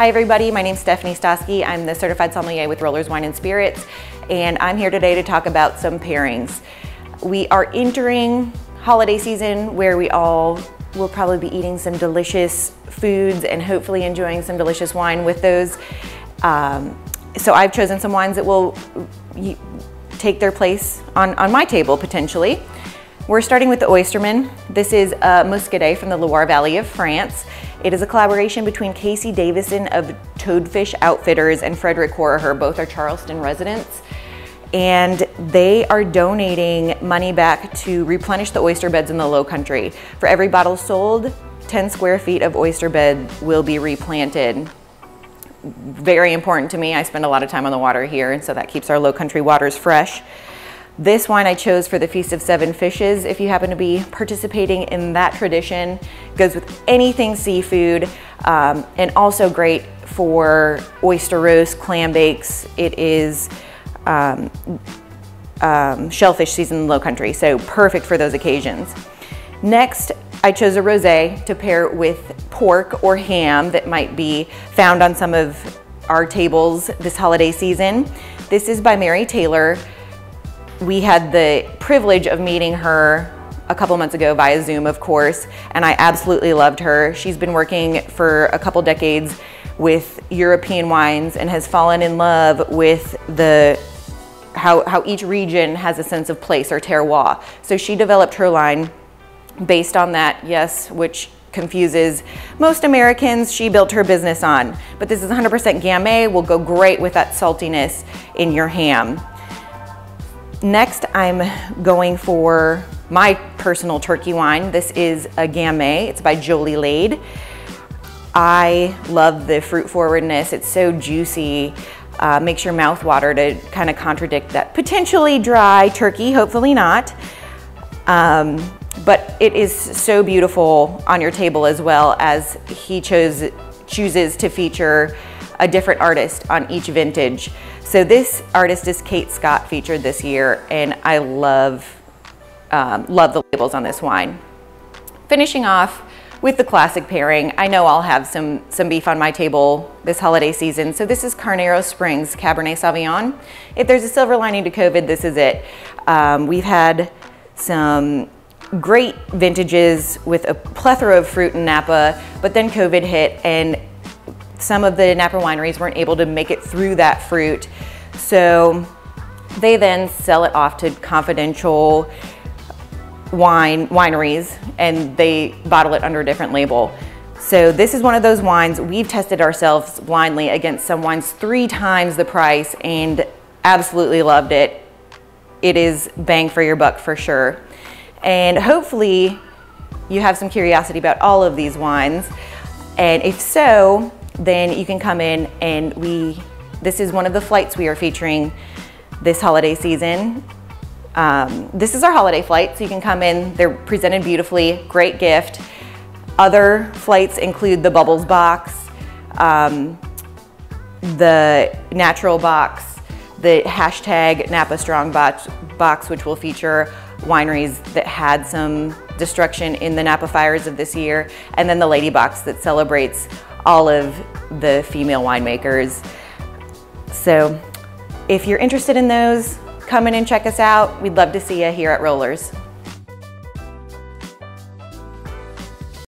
Hi everybody, my name is Stephanie Stosky. I'm the Certified Sommelier with Rollers Wine and Spirits, and I'm here today to talk about some pairings. We are entering holiday season where we all will probably be eating some delicious foods and hopefully enjoying some delicious wine with those. Um, so I've chosen some wines that will take their place on, on my table potentially. We're starting with the Oysterman. This is a Muscadet from the Loire Valley of France. It is a collaboration between Casey Davison of Toadfish Outfitters and Frederick Corriher. Both are Charleston residents. And they are donating money back to replenish the oyster beds in the low country. For every bottle sold, 10 square feet of oyster bed will be replanted. Very important to me. I spend a lot of time on the water here, and so that keeps our low country waters fresh. This wine I chose for the Feast of Seven Fishes. If you happen to be participating in that tradition, goes with anything seafood um, and also great for oyster roast, clam bakes. It is um, um, shellfish season in the low country, so perfect for those occasions. Next, I chose a rosé to pair with pork or ham that might be found on some of our tables this holiday season. This is by Mary Taylor we had the privilege of meeting her a couple months ago via Zoom, of course, and I absolutely loved her. She's been working for a couple decades with European wines and has fallen in love with the how, how each region has a sense of place or terroir. So she developed her line based on that, yes, which confuses most Americans. She built her business on. But this is 100% Gamay, will go great with that saltiness in your ham. Next, I'm going for my personal turkey wine. This is a Gamay. It's by Jolie-Laide. I love the fruit forwardness. It's so juicy. Uh, makes your mouth water to kind of contradict that potentially dry turkey, hopefully not. Um, but it is so beautiful on your table as well as he chose, chooses to feature a different artist on each vintage. So this artist is Kate Scott featured this year and I love, um, love the labels on this wine. Finishing off with the classic pairing, I know I'll have some, some beef on my table this holiday season. So this is Carnero Springs Cabernet Sauvignon. If there's a silver lining to COVID, this is it. Um, we've had some great vintages with a plethora of fruit in Napa, but then COVID hit and some of the Napa wineries weren't able to make it through that fruit. So they then sell it off to confidential wine wineries and they bottle it under a different label. So this is one of those wines we've tested ourselves blindly against some wines three times the price and absolutely loved it. It is bang for your buck for sure. And hopefully you have some curiosity about all of these wines. And if so, then you can come in and we, this is one of the flights we are featuring this holiday season. Um, this is our holiday flight, so you can come in, they're presented beautifully, great gift. Other flights include the Bubbles box, um, the Natural box, the hashtag Napa Strong box, box, which will feature wineries that had some destruction in the Napa fires of this year, and then the Lady box that celebrates all of the female winemakers. So if you're interested in those, come in and check us out. We'd love to see you here at Rollers.